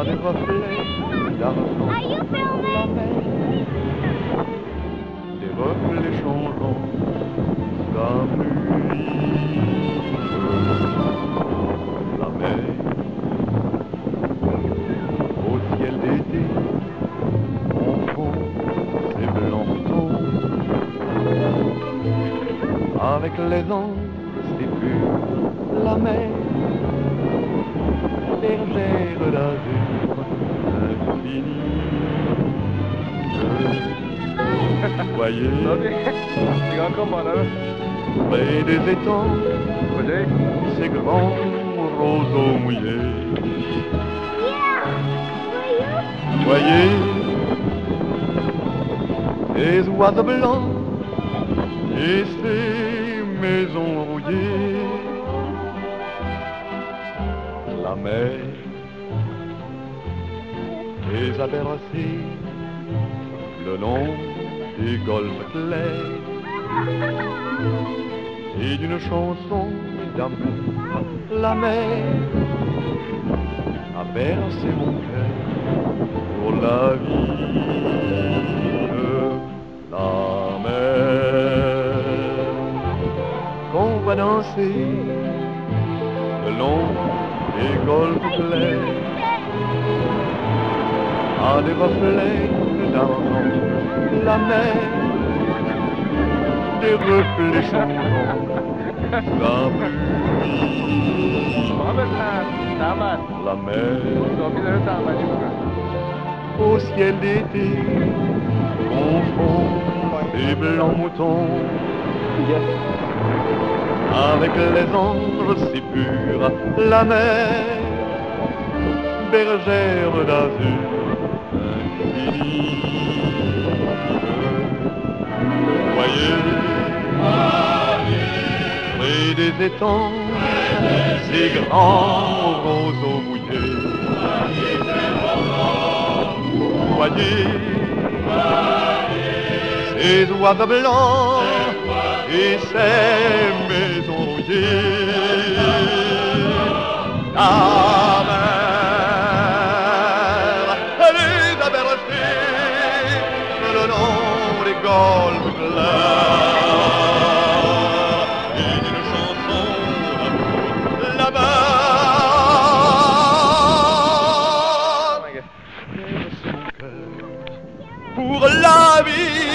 Dans les reflets, la ressemble la mer. Des reflets changeants, comme l'huile, la mer. Au ciel d'été, on fond les blancs tons. Avec les anges, c'est pur la mer bergère d'azur infini. Je voyais Ikaw ko ba na? près des étangs ces grands roseaux mouillés. Voyez ces oiseaux blancs et ces maisons rouillées. La mer les a bercés le long des golfes clairs et d'une chanson d'amour, la mer a bercé mon cœur pour la vie. La mer qu'on va danser long des golfes clairs à des reflets d'argent, la mer des reflets chantants, la mer. Au ciel d'été confond les blancs moutons avec les anges si purs, la mer bergère d'azur infini. Voyez, près des étangs, ces grands roseaux mouillés. Voyez, ces oiseaux blancs et ces maisons rouillées. La mer, elle les a bercés le long des golfes clairs et d'une chanson d'amour là-bas. Pour la vie.